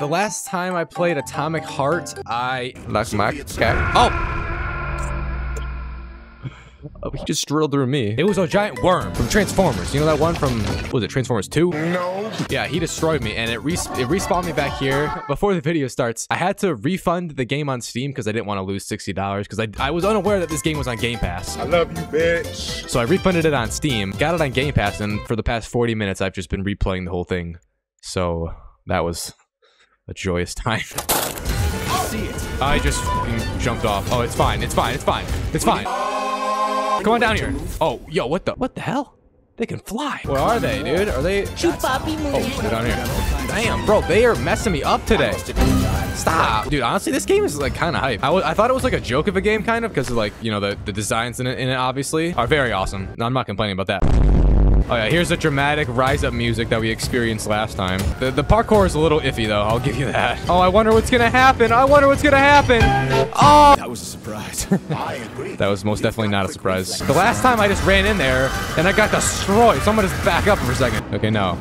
The last time I played Atomic Heart, I like my cat. Oh. Oh, he just drilled through me. It was a giant worm from Transformers. You know that one from, what was it, Transformers 2? No. Yeah, he destroyed me, and it, res it respawned me back here. Before the video starts, I had to refund the game on Steam because I didn't want to lose $60 because I, I was unaware that this game was on Game Pass. I love you, bitch. So I refunded it on Steam, got it on Game Pass, and for the past 40 minutes, I've just been replaying the whole thing. So that was a joyous time. Oh. I just jumped off. Oh, it's fine. It's fine. It's fine. It's fine. Come on down here. Oh, yo, what the? What the hell? They can fly. Where are they, dude? Are they? Oh, they're down here. Damn, bro, they are messing me up today. Stop, dude. Honestly, this game is like kind of hype. I, I thought it was like a joke of a game, kind of, because like you know the the designs in it, in it obviously are very awesome. No, I'm not complaining about that. Oh yeah, here's the dramatic rise up music that we experienced last time. The, the parkour is a little iffy though, I'll give you that. Oh, I wonder what's gonna happen. I wonder what's gonna happen. Oh! That was a surprise. I agree. That was most definitely not a surprise. The last time I just ran in there and I got destroyed. Someone just back up for a second. Okay, no.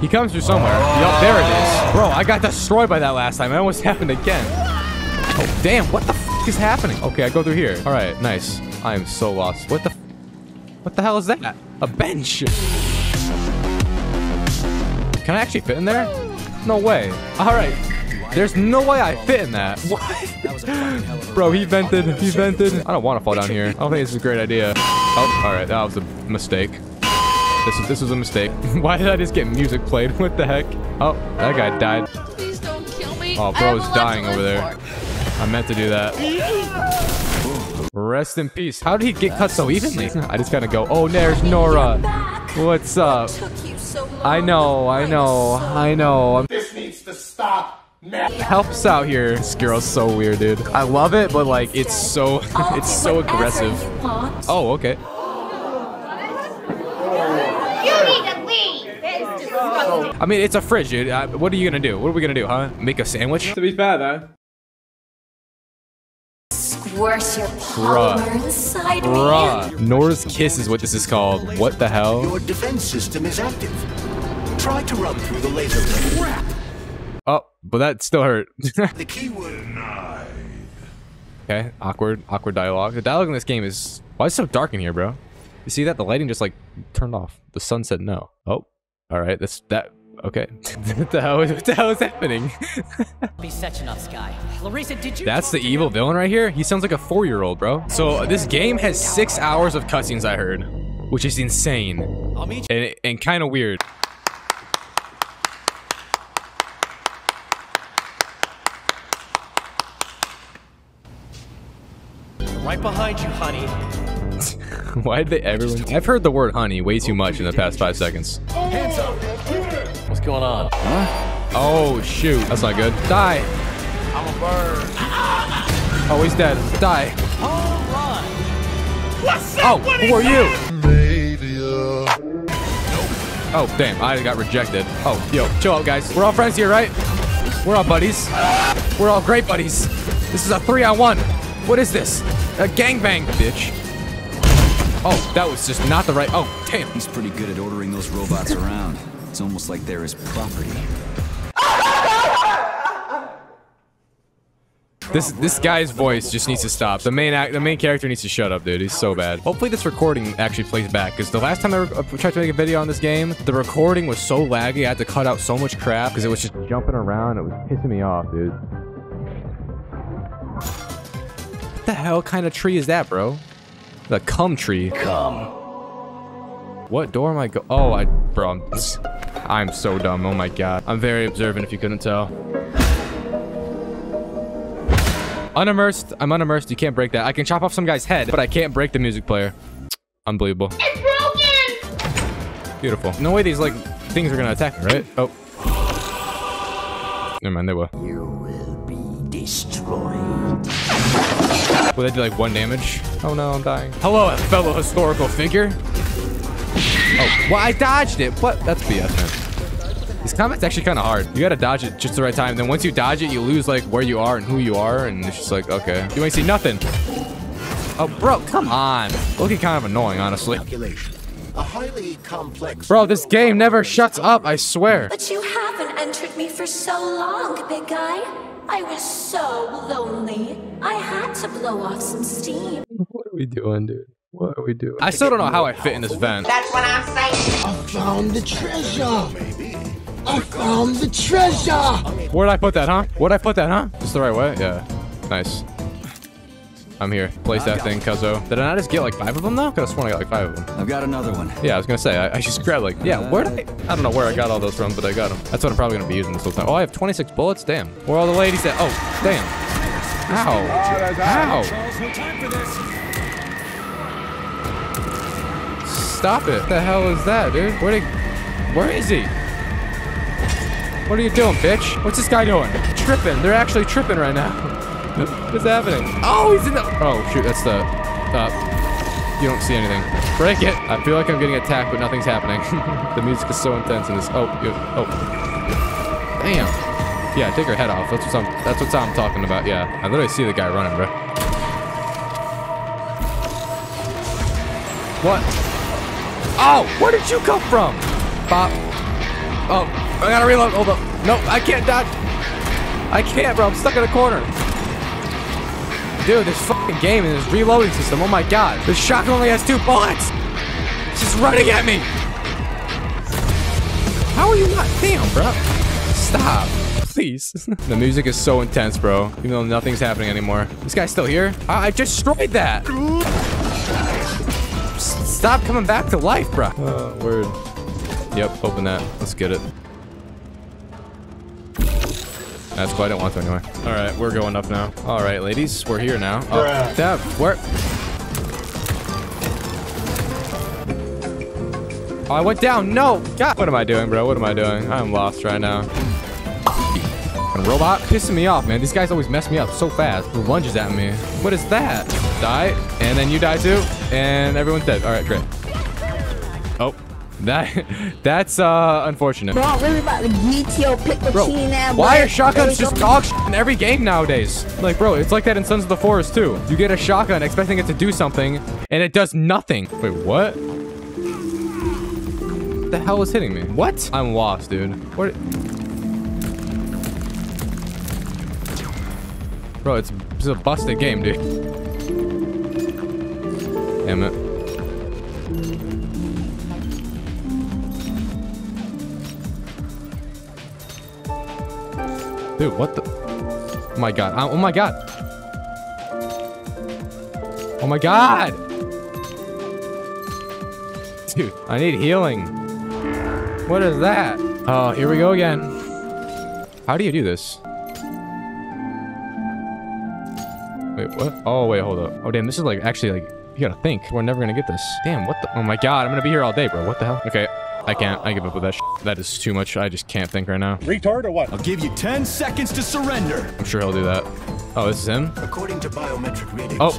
He comes through somewhere. Yup, there it is. Bro, I got destroyed by that last time. It almost happened again. Oh, damn. What the f is happening? Okay, I go through here. All right, nice. I am so lost. What the What the hell is that? A bench. Can I actually fit in there? No way. All right. There's no way I fit in that. What? Bro, he vented. He vented. I don't want to fall down here. I don't think this is a great idea. Oh, all right. That was a mistake. This is this was a mistake. Why did I just get music played? What the heck? Oh, that guy died. Please don't kill me. Oh, I bro's have a lot dying over there. I meant to do that. Rest in peace. How did he get cut so evenly? I just gotta go. Oh, there's Nora. What's up? Took you so long. I know, I know, I know. This needs to stop now. Helps out here. This girl's so weird, dude. I love it, but like it's so it's so aggressive. Oh, okay. You need to leave. That is disgusting. I mean, it's a fridge, dude. Uh, what are you gonna do? What are we gonna do, huh? Make a sandwich? To be fair, though. Squirt your Bruh. polymer inside me. Nora's kiss is what this is called. What the hell? Your defense system is active. Try to run through the laser Crap! Oh, but that still hurt. The keyword okay, awkward, awkward dialogue. The dialogue in this game is why is it so dark in here, bro? You see that? The lighting just like turned off. The sun said no. Oh, all right. That's that. Okay. what the hell? is- What the hell is happening? Be Sechenov's guy. Larissa, did you? That's the evil villain right here. He sounds like a four-year-old, bro. So this game has six hours of cutscenes. I heard, which is insane I'll meet you. and and kind of weird. Right behind you, honey. Why did they everyone? I've heard the word honey way too much in the past five seconds. What's going on? Oh shoot, that's not good. Die. I'm a bird. Oh, he's dead. Die. All right. Oh, who are you? Uh, oh, damn, I got rejected. Oh, yo, chill out, guys. We're all friends here, right? We're all buddies. We're all great buddies. This is a three on one. What is this? A gangbang, bitch. Oh, that was just not the right. Oh, damn. He's pretty good at ordering those robots around. It's almost like they're property. This this guy's voice just needs to stop. The main act, the main character needs to shut up, dude. He's so bad. Hopefully this recording actually plays back, because the last time I tried to make a video on this game, the recording was so laggy. I had to cut out so much crap because it was just jumping around. It was pissing me off, dude. What the hell kind of tree is that, bro? The cum tree. Cum. What door am I go? Oh, I, bro, I'm, I'm so dumb. Oh my god. I'm very observant. If you couldn't tell. Unimmersed. I'm unimmersed. You can't break that. I can chop off some guy's head, but I can't break the music player. Unbelievable. It's broken. Beautiful. No way these, like, things are gonna attack me, right? Oh. Never mind, they will. You will be destroyed. Will they do, like, one damage? Oh no, I'm dying. Hello, fellow historical figure. Oh, well, I dodged it. What? That's BS, man. This combat's actually kind of hard. You gotta dodge it just the right time. Then once you dodge it, you lose, like, where you are and who you are, and it's just like, okay. You ain't see nothing. Oh, bro, come on. Looking kind of annoying, honestly. A highly complex. Bro, this game never shuts up, I swear. But you haven't entered me for so long, big guy. I was so lonely. I had to blow off some steam. What are we doing, dude? What are we doing? I still don't know how I fit in this vent. That's what I'm saying. I found the treasure. I found the treasure. Where'd I put that, huh? Where'd I put that, huh? Just the right way? Yeah. Nice. I'm here. Place that thing, cuzzo. Did I not just get like five of them though? Could've sworn I got like five of them. I've got another one. Yeah, I was gonna say, I, I just grabbed like, yeah, where did I, I don't know where I got all those from, but I got them. That's what I'm probably gonna be using this whole time. Oh, I have 26 bullets? Damn. Where are all the ladies at? Oh, damn. Ow. Ow. Stop it. What the hell is that, dude? Where did, where is he? What are you doing, bitch? What's this guy doing? Tripping. They're actually tripping right now. What's happening? Oh, he's in the, oh, shoot, that's the, uh, you don't see anything. Break it. I feel like I'm getting attacked, but nothing's happening. the music is so intense in this. Oh, oh. Damn. Yeah, take her head off. That's what I'm. That's what I'm talking about. Yeah, I literally see the guy running, bro. What? Oh, where did you come from? Pop. Oh, I gotta reload. Hold up. Nope, I can't dodge. I can't, bro. I'm stuck in a corner. Dude, this fucking game and this reloading system. Oh my god. This shotgun only has two bullets. It's just running at me. How are you not? Damn, bro. Stop. Please. the music is so intense, bro. Even though nothing's happening anymore. This guy's still here? I, I destroyed that. Stop coming back to life, bro. Oh, word. Yep, open that. Let's get it. That's cool. I don't want to anyway. All right, we're going up now. All right, ladies, we're here now. Oh, Bruh. Dab, where? Oh, I went down. No. God. What am I doing, bro? What am I doing? I'm lost right now. Fucking Robot pissing me off, man. These guys always mess me up so fast. Who lunges at me? What is that? Die, and then you die too, and everyone's dead. All right, great. Oh, that that's uh unfortunate. Bro, really about to get your pick Bro, that. why are shotguns just dog in every game nowadays? Like, bro, it's like that in Sons of the Forest too. You get a shotgun expecting it to do something, and it does nothing. Wait, what? The hell is hitting me? What? I'm lost, dude. What? Bro, it's, it's a busted game, dude. Damn it. Dude, what the? Oh my god. Oh, oh my god. Oh my god. Dude, I need healing. What is that? Oh, here we go again. How do you do this? Wait, what? Oh, wait, hold up. Oh, damn, this is like, actually, like, you gotta think. We're never gonna get this. Damn, what the? Oh my god, I'm gonna be here all day, bro. What the hell? Okay, I can't. I give up with that sh That is too much. I just can't think right now. Retard or what? I'll give you 10 seconds to surrender. I'm sure he'll do that. Oh, this is him? According to biometric readings, Oh.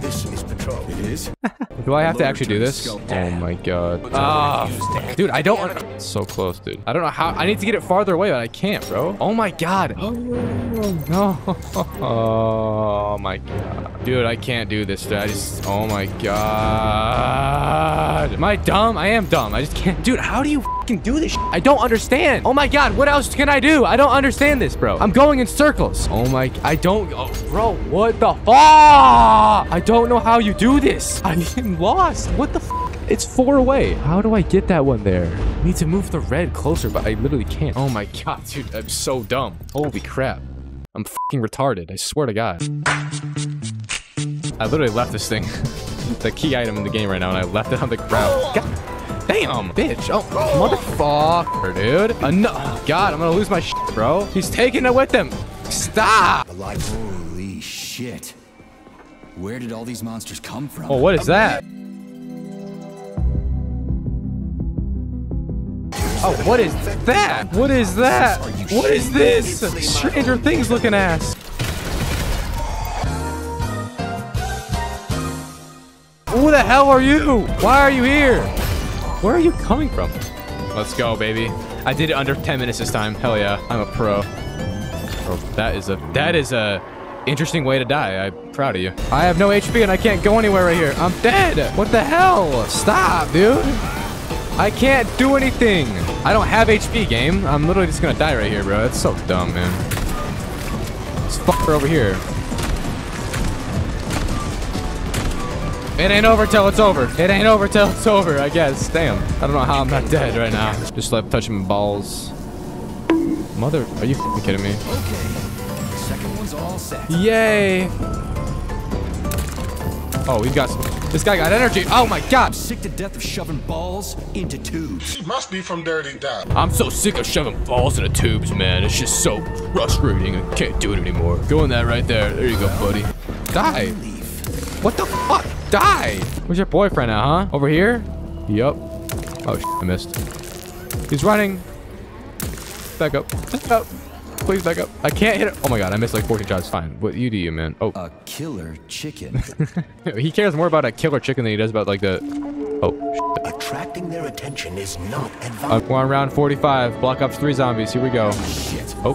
this is Patrol. It is? Do I have to actually do this? Oh my god. Ah, dude, I don't want So close, dude. I don't know how. I need to get it farther away, but I can't, bro. Oh my god. Oh no. Oh my god. Dude, I can't do this, dude. I just. Oh my god. Am I dumb? I am dumb. I just can't. Dude, how do you fucking do this? I don't understand. Oh my god. What else can I do? I don't understand this, bro. I'm going in circles. Oh my. I don't. Oh, bro, what the fuck? I don't know how you do this. I'm lost. What the f? It's four away. How do I get that one there? I need to move the red closer, but I literally can't. Oh my god, dude. I'm so dumb. Holy crap. I'm fucking retarded. I swear to God. I literally left this thing, the key item in the game right now, and I left it on the ground. God damn, bitch. Oh, motherfucker, dude. Uh, Eno- oh, God, I'm gonna lose my shit, bro. He's taking it with him. Stop. Holy shit. Where did all these monsters come from? Oh, what is that? Oh, what is that? What is that? What is this? Stranger Things looking ass. Who the hell are you? Why are you here? Where are you coming from? Let's go, baby. I did it under 10 minutes this time. Hell yeah. I'm a pro. Bro, that is a that is a interesting way to die. I'm proud of you. I have no HP and I can't go anywhere right here. I'm dead. What the hell? Stop, dude. I can't do anything. I don't have HP, game. I'm literally just gonna die right here, bro. That's so dumb, man. This fucker over here. It ain't over till it's over. It ain't over till it's over, I guess. Damn. I don't know how I'm not dead right now. Just like touching balls. Mother, are you kidding me? Okay. Second one's all set. Yay! Oh, we've got some. This guy got energy. Oh my god! I'm Sick to death of shoving balls into tubes. She must be from Dirty Dab. I'm so sick of shoving balls into tubes, man. It's just so frustrating. I can't do it anymore. Go in that right there. There you go, buddy. Die. What the fuck? Die. Where's your boyfriend at, huh? Over here? Yup. Oh, sh I missed. He's running. Back up. Back up. Please back up. I can't hit it. Oh my god, I missed like 14 shots. Fine. What you do, you man? Oh, A killer chicken. he cares more about a killer chicken than he does about like the. Oh, shit. Attracting their attention is not Uh, advisable. we're on round 45. Black Ops 3 zombies. Here we go. Shit. Oh.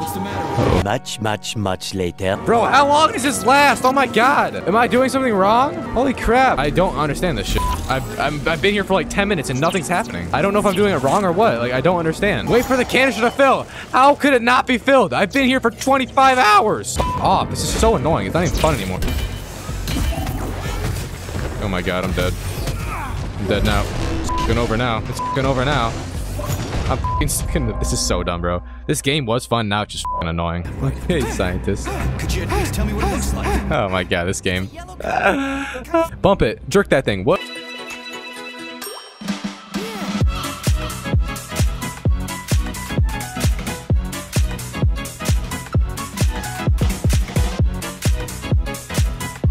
What's the matter? Much, much, much later. Bro, how long does this last? Oh my god. Am I doing something wrong? Holy crap. I don't understand this shit. I've, I'm, I've been here for like 10 minutes and nothing's happening. I don't know if I'm doing it wrong or what. Like, I don't understand. Wait for the canister to fill. How could it not be filled? I've been here for 25 hours. Off. This is so annoying. It's not even fun anymore. Oh my god, I'm dead. I'm dead now. It's f***ing over now. It's f***ing over now. I'm f***ing stuck in the- This is so dumb, bro. This game was fun, now it's just f***ing annoying. Like, hey, scientist. Could you at least tell me what it looks like? Oh my god, this game. Bump it. Jerk that thing. What?